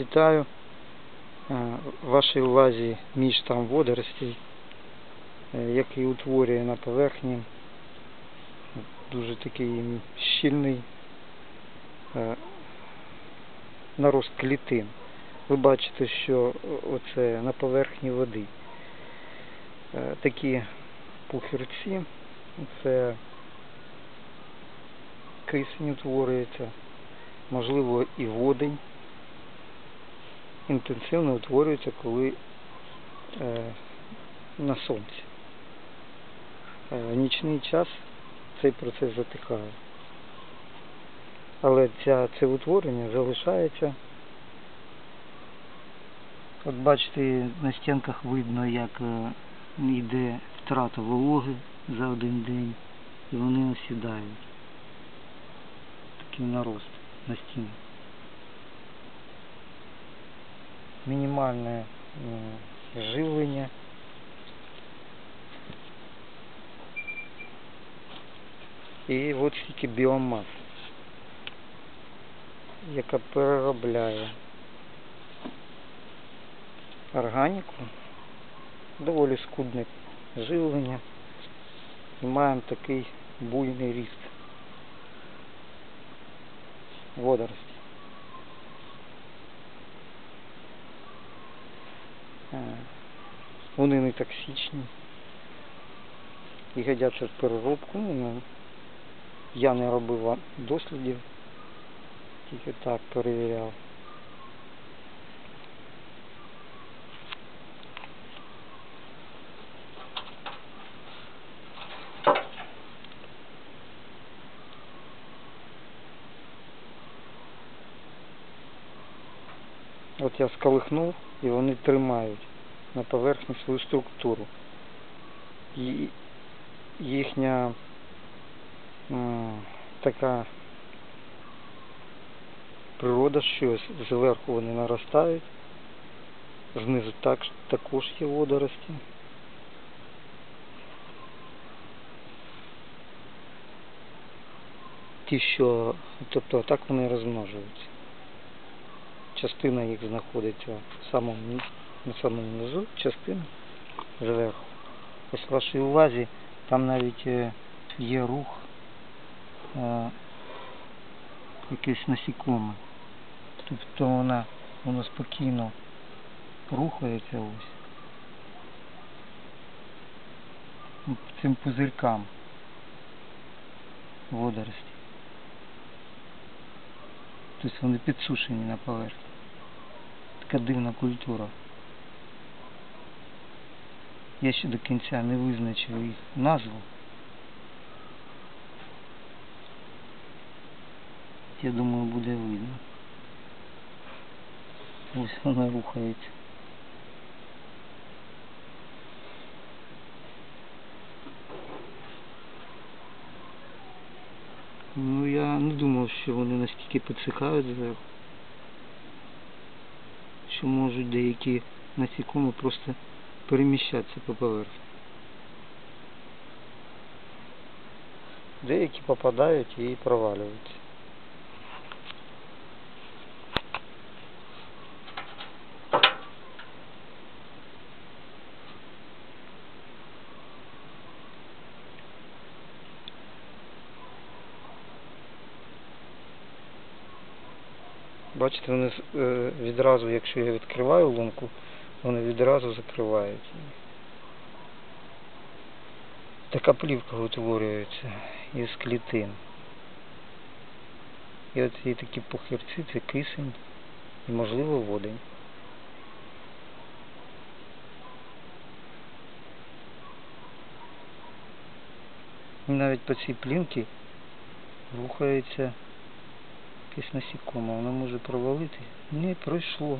Вітаю. Е, Вашій увазі між там водоростей, який утворює на поверхні дуже такий щільний е, нарост клітин. Ви бачите, що оце на поверхні води е, такі пухирці, це кисень утворюється, можливо і водень інтенсивно утворюється, коли е, на сонці. Е, нічний час цей процес затихає. Але ця, це утворення залишається. От бачите, на стінках видно, як е, йде втрата вологи за один день, і вони осідають. Такий нарост на стінах. Мінімальне живлення. І от стільки біомаси, яка переробляє органіку, доволі скудне живлення і маємо такий буйний ріст водорості. Е, Вони не токсичні і годяться в переробку. Ну, я не робив дослідів, тільки так перевіряв. От я сколихнув і вони тримають на поверхні свою структуру. І їхня така природа, що зверху вони наростають, знизу так, також є водорості. Ті, що, тобто так вони розмножуються. Частина їх знаходиться в самому на самому низу, частина зверху. Ось вашій увазі там навіть е, є рух е, якесь насікоме. Тобто вона, воно спокійно рухається ось цим пузирькам водорості. Тобто вони підсушені на поверхні. Така дивна культура. Я ще до кінця не визначив їх назву. Я думаю, буде видно. Ось вона рухається. Ну я не думав, що вони настільки підсихають зверху. Що можуть деякі насікомі просто переміщатися по поверхні. Деякі попадають і провалюються. Бачите, вони е, відразу, якщо я відкриваю лунку, вони відразу закривають. Така плівка утворюється із клітин. І от ці такі пухирці, це кисень і можливо водень. І навіть по цій плінці рухається якесь насікоме, воно може провалити. Не пройшло.